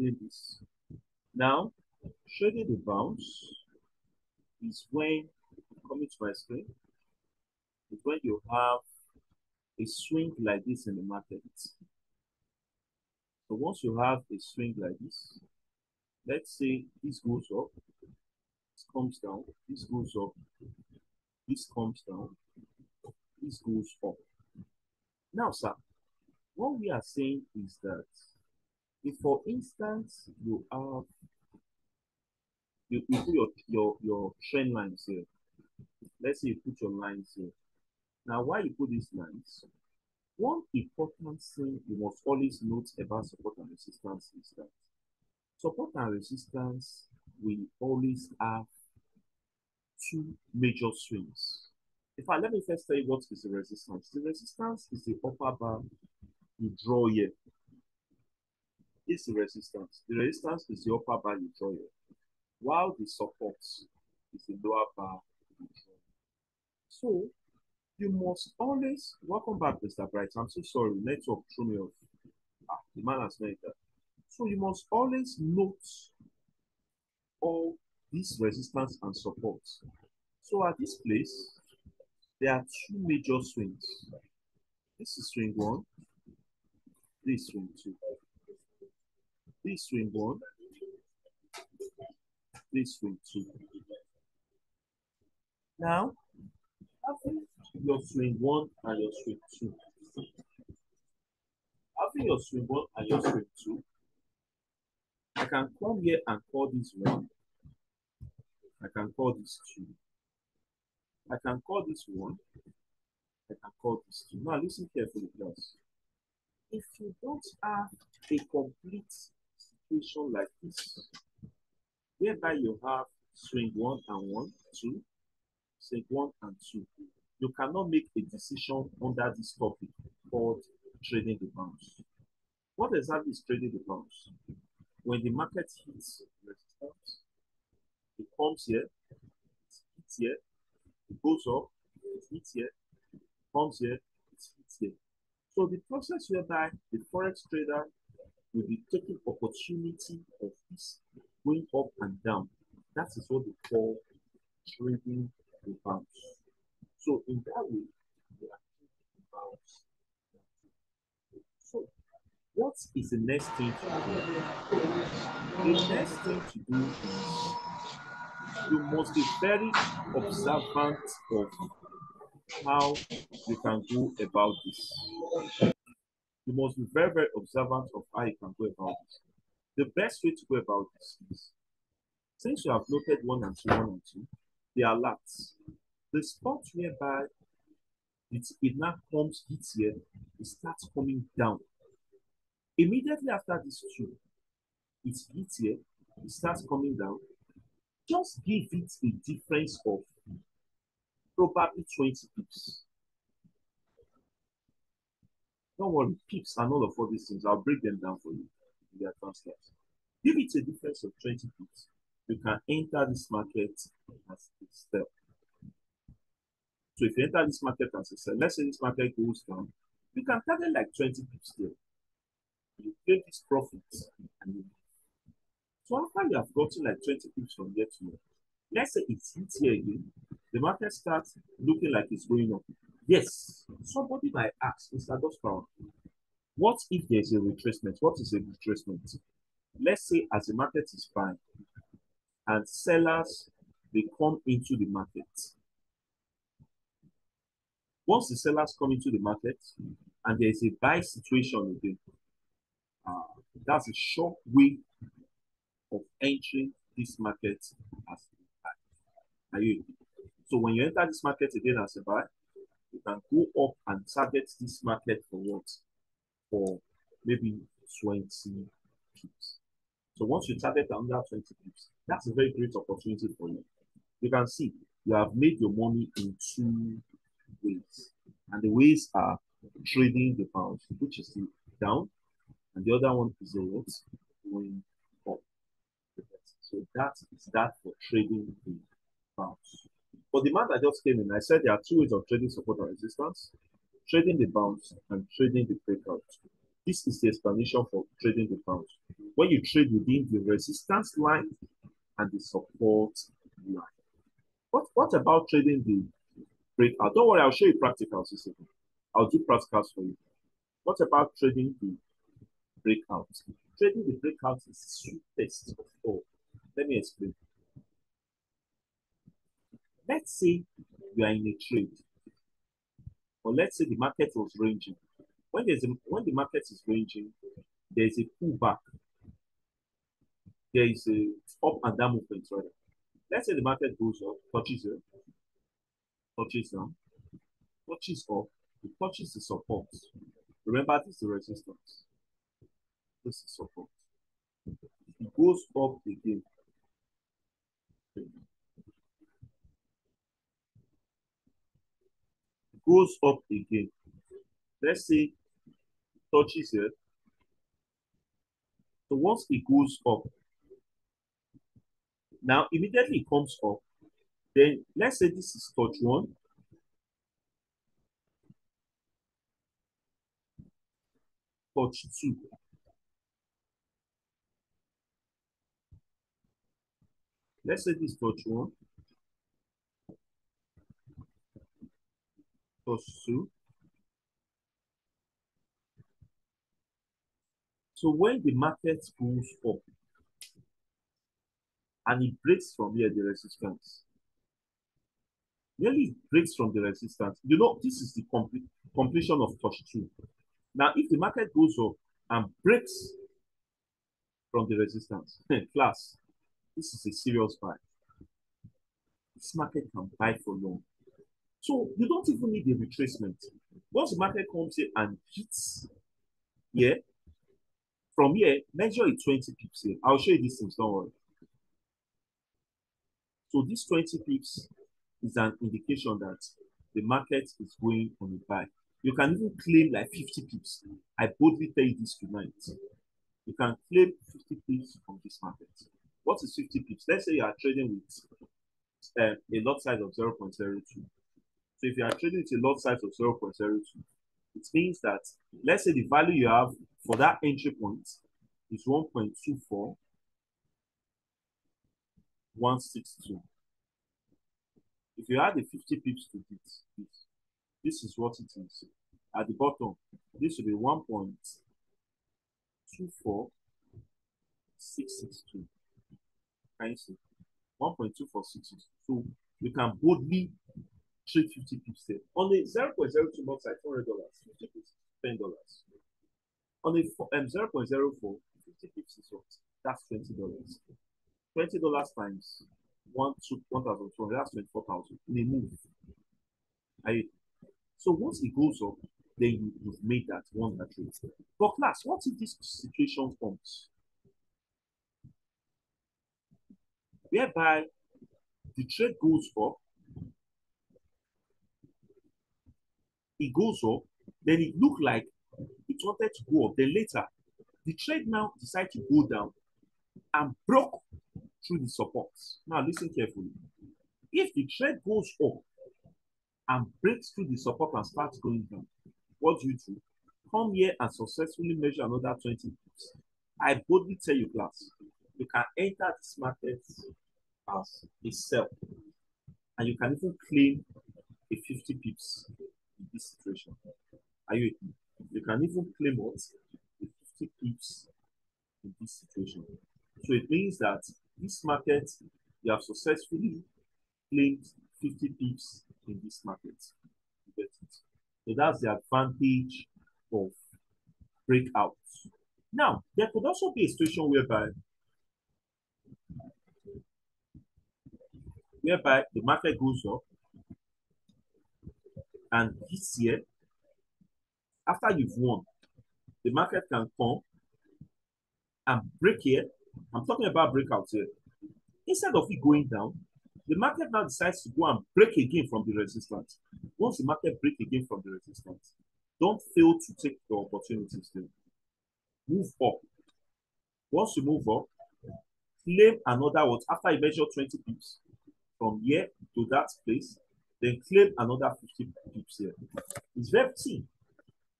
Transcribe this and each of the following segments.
this. Now, trading the bounce is when coming to my screen is when you have a swing like this in the market. So once you have a swing like this, let's say this goes up, this comes down, this goes up, this comes down, this goes up. Now, sir, what we are saying is that if, for instance, you have you, you put your, your your trend lines here. Let's say you put your lines here. Now, why you put these lines? One important thing you must always note about support and resistance is that support and resistance will always have two major swings. In fact, let me first tell you what is the resistance. The resistance is the upper bar you draw here. Is the resistance. The resistance is the upper bar you draw here. While the support is the lower bar. So you must always welcome back, Mr. Bright. I'm so sorry, network threw me off. Ah, the man has made that. So you must always note all these resistance and support. So at this place, there are two major swings. This is swing one, this swing two. This swing one, this swing two. Now, having your swing one and your swing two. Having your swing one and your swing two, I can come here and call this one. I can call this two. I can call this one. I can call this two. Now listen carefully, class. If you don't have a complete situation like this, whereby you have swing one and one, two, swing one and two, you cannot make a decision under this topic called trading the bounce. What exactly is trading the bounce? When the market hits resistance, it comes here, it hits here, it goes up, it hits here, it comes here, it hits here. So the process whereby the forex trader will be taking opportunity of this going up and down. That is what they call trading the bounce. So in that way, we are trading bounce. So what is the next thing to do? The next thing to do is you must be very observant of how you can go about this. You must be very, very observant of how you can go about this. The best way to go about this is since you have noted one and two, one and two, the alerts, the spot whereby it, it now comes, hits here, it starts coming down. Immediately after this two, it hits here, it starts coming down. Just give it a difference of probably 20 pips. Don't worry, pips and all of all these things, I'll break them down for you in the advanced class. Give it a difference of 20 pips. You can enter this market as a step. So if you enter this market as a let's say this market goes down, you can target like 20 pips there. You take this profit and you so after you have gotten like 20 pips from here to here, let's say it's hits here again, the market starts looking like it's going up. Yes, somebody might ask, Mr. Dospower, what if there's a retracement? What is a retracement? Let's say as the market is buying and sellers, they come into the market. Once the sellers come into the market and there's a buy situation again, uh, that's a short way of entering this market as a. Are you? So when you enter this market again as a buy, you can go up and target this market for what? For maybe 20 pips. So once you target under 20 pips, that's a very great opportunity for you. You can see you have made your money in two ways. And the ways are trading the bounce, which is the down, and the other one is the? Going up. So that is that for trading the bounce. For the man that just came in, I said there are two ways of trading support and resistance, trading the bounce and trading the breakout. This is the explanation for trading the bounce. When you trade within the resistance line and the support line. What, what about trading the breakout? Don't worry, I'll show you practicals. I'll do practicals for you. What about trading the breakout? Trading the breakout is the sweetest of all. Let me explain. Let's say you are in a trade, or let's say the market was ranging. When there's a, when the market is ranging, there is a pullback. There is a up and down movement, rather. Let's say the market goes up, touches it, touches down, touches up, it touches the support. Remember, this is the resistance. This is support. It goes up again. Goes up again. Let's say touches here. So once it goes up, now immediately it comes up. Then let's say this is touch one. Touch two. Let's say this touch one. Touch. So when the market goes up and it breaks from here, the resistance, nearly breaks from the resistance. You know, this is the complete completion of touch two. Now, if the market goes up and breaks from the resistance, class, this is a serious buy. This market can buy for long. So you don't even need a retracement. Once the market comes here and hits here, from here, measure it 20 pips here. I'll show you these things, don't worry. So this 20 pips is an indication that the market is going on a buy. You can even claim like 50 pips. I boldly tell you this tonight. You can claim 50 pips from this market. What is 50 pips? Let's say you are trading with uh, a lot size of 0.02. So if you are trading with a lot size of 0.02, it means that let's say the value you have for that entry point is 1.24 162. If you add the 50 pips to this, this, this is what it is. At the bottom, this will be 1.24662. Can you see? 1.2462. So you can boldly trade 50 pips there. On the 0.02 box side, $400, 50 pips, $10. On the um, 0.04, 50 pips is what? That's $20. $20 times one to 1,200, that's 24,000 in a move. I, so once it goes up, then you, you've made that one that trade. But class, what if this situation comes? Whereby the trade goes up, it goes up, then it looked like it wanted to go up. Then later, the trade now decided to go down and broke through the supports. Now listen carefully. If the trade goes up and breaks through the support and starts going down, what do you do? Come here and successfully measure another 20 pips. I boldly tell you, class, you can enter this market as a sell. And you can even claim a 50 pips this situation. Are you? You can even claim what? A 50 pips in this situation. So it means that this market, you have successfully claimed 50 pips in this market. So that's the advantage of breakouts. Now, there could also be a situation whereby whereby the market goes up and this year, after you've won, the market can come and break here I'm talking about breakouts here. Instead of it going down, the market now decides to go and break again from the resistance. Once the market break again from the resistance, don't fail to take the opportunities there. Move up. Once you move up, claim another what after you measure 20 pips from here to that place, then claim another 50 pips here. It's very key.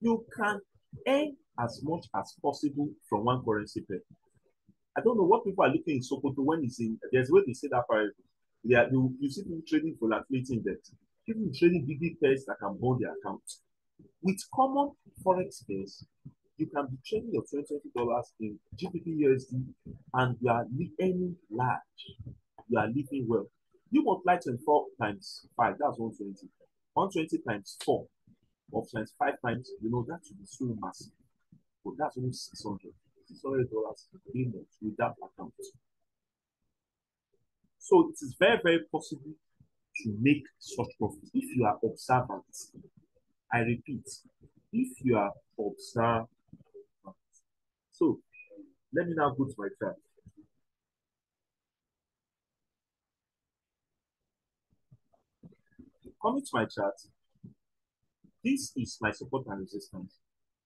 You can earn as much as possible from one currency pair. I don't know what people are looking in Sokoto when it's in, there's where they say that parable. They are, you, you see people trading volatility index. People trading big, big pairs that can bond their account. With common forex pairs, you can be trading your $20 in GBP USD and you are earning large. You are living well. You multiply 24 times 5, that's 120. 120 times 4 of times 5 times, you know, that should be so massive. But that's only 600. $600 a month with that account. So it is very, very possible to make such profit if you are observant. I repeat, if you are observant. So let me now go to my chart. Coming to my chart, this is my support and resistance.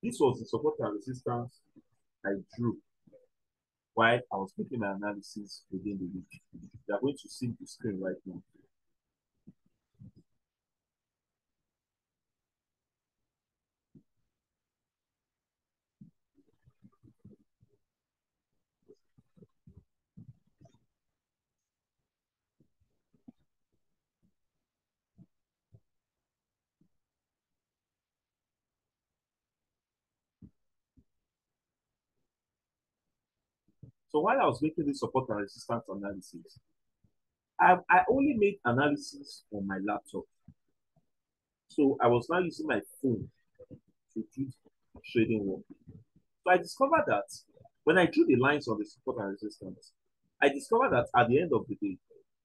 This was the support and resistance I drew while I was making my analysis within the week. You are going to see the screen right now. So while I was making this support and resistance analysis, I, I only made analysis on my laptop. So I was now using my phone to do trading work. So I discovered that when I drew the lines on the support and resistance, I discovered that at the end of the day,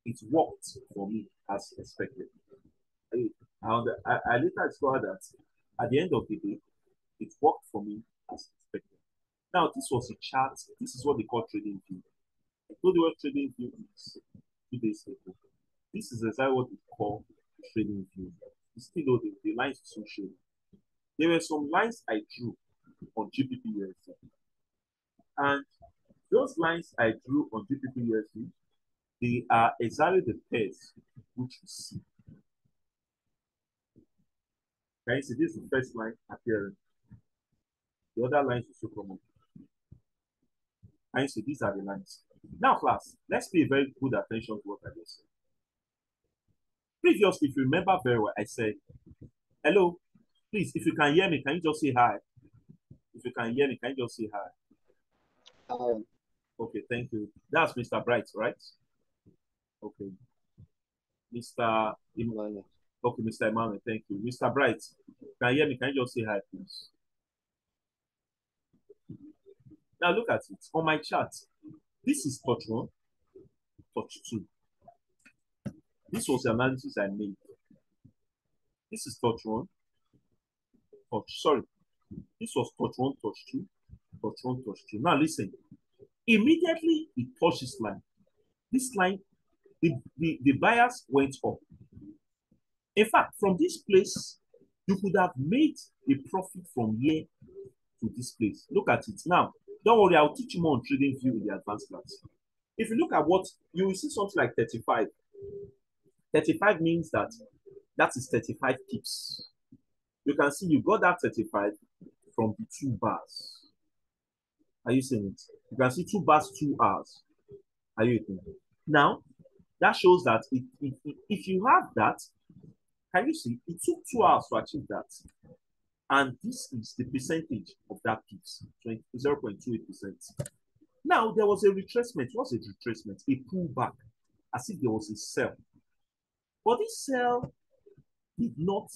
it worked for me as expected. I, I, I later discovered that at the end of the day, it worked for me as expected. Now, this was a chart. This is what they call trading view. I told you what trading view is two days ago. This is exactly what we call trading view. You still know the, the lines to show. There were some lines I drew on GBP USD. And those lines I drew on GBP USD, they are exactly the pairs which you see. Can you see this is the first line appearing? The other lines will show come up. And so these are the lines. Now, class, let's pay very good attention to what I just said. Previously, if you remember very well, I said, hello, please, if you can hear me, can you just say hi? If you can hear me, can you just say hi? Hi. Okay, thank you. That's Mr. Bright, right? Okay. Mr. Emmanuel. Okay, Mr. Emmanuel, thank you. Mr. Bright, can you hear me? Can you just say hi, please? Now look at it. On my chart, this is touch one, touch two. This was the analysis I made. This is touch one, touch, sorry. This was touch one, touch two, touch one, touch two. Now listen. Immediately it touched this line. This line, the, the, the bias went up. In fact, from this place, you could have made a profit from here to this place. Look at it now. Don't worry, I'll teach you more on trading view in the advanced class. If you look at what you will see something like 35. 35 means that that is 35 pips. You can see you got that 35 from the two bars. Are you seeing it? You can see two bars, two hours. Are you? Now, that shows that if, if you have that, can you see it took two hours to achieve that? And this is the percentage of that piece, 0.28%. Now, there was a retracement. What's a retracement? A pullback, as if there was a sell. But this sell did not